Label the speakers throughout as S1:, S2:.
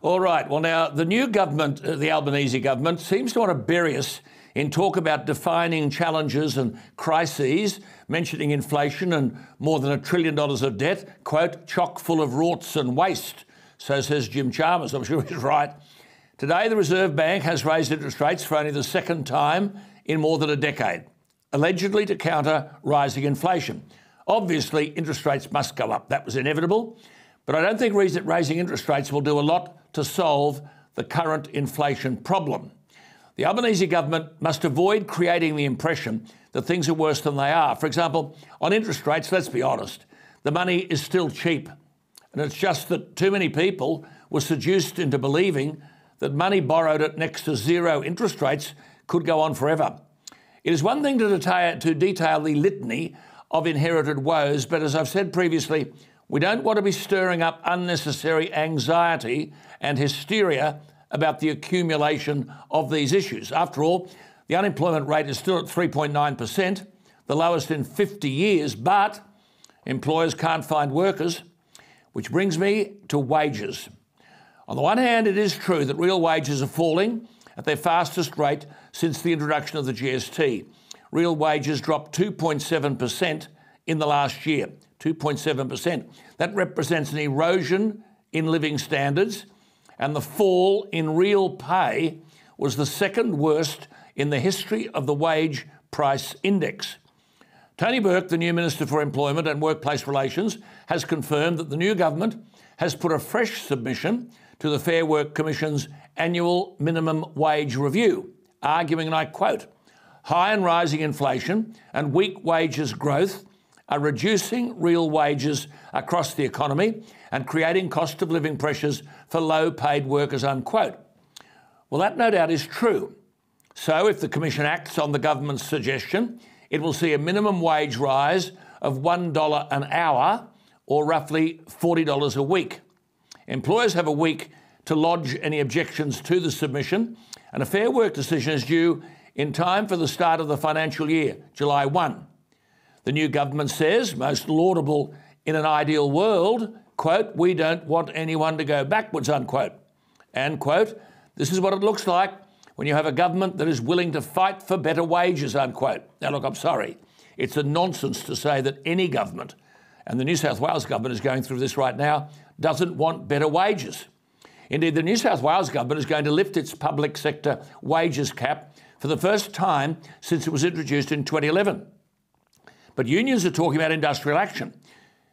S1: All right. Well, now, the new government, uh, the Albanese government, seems to want to bury us in talk about defining challenges and crises, mentioning inflation and more than a trillion dollars of debt, quote, chock full of rorts and waste. So says Jim Chalmers. I'm sure he's right. Today, the Reserve Bank has raised interest rates for only the second time in more than a decade, allegedly to counter rising inflation. Obviously, interest rates must go up. That was inevitable. But I don't think raising interest rates will do a lot to solve the current inflation problem. The Albanese government must avoid creating the impression that things are worse than they are. For example, on interest rates, let's be honest, the money is still cheap. And it's just that too many people were seduced into believing that money borrowed at next to zero interest rates could go on forever. It is one thing to detail, to detail the litany of inherited woes, but as I've said previously, we don't want to be stirring up unnecessary anxiety and hysteria about the accumulation of these issues. After all, the unemployment rate is still at 3.9%, the lowest in 50 years, but employers can't find workers, which brings me to wages. On the one hand, it is true that real wages are falling at their fastest rate since the introduction of the GST. Real wages dropped 2.7% in the last year. 2.7%. That represents an erosion in living standards, and the fall in real pay was the second worst in the history of the wage price index. Tony Burke, the new Minister for Employment and Workplace Relations, has confirmed that the new government has put a fresh submission to the Fair Work Commission's annual minimum wage review, arguing, and I quote, high and rising inflation and weak wages growth are reducing real wages across the economy and creating cost of living pressures for low paid workers, unquote. Well, that no doubt is true. So, if the Commission acts on the government's suggestion, it will see a minimum wage rise of $1 an hour or roughly $40 a week. Employers have a week to lodge any objections to the submission, and a fair work decision is due in time for the start of the financial year, July 1. The new government says, most laudable in an ideal world, quote, we don't want anyone to go backwards, unquote. And, quote, this is what it looks like when you have a government that is willing to fight for better wages, unquote. Now, look, I'm sorry. It's a nonsense to say that any government, and the New South Wales government is going through this right now, doesn't want better wages. Indeed, the New South Wales government is going to lift its public sector wages cap for the first time since it was introduced in 2011. But unions are talking about industrial action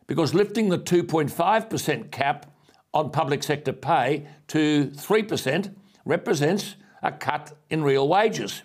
S1: because lifting the 2.5% cap on public sector pay to 3% represents a cut in real wages.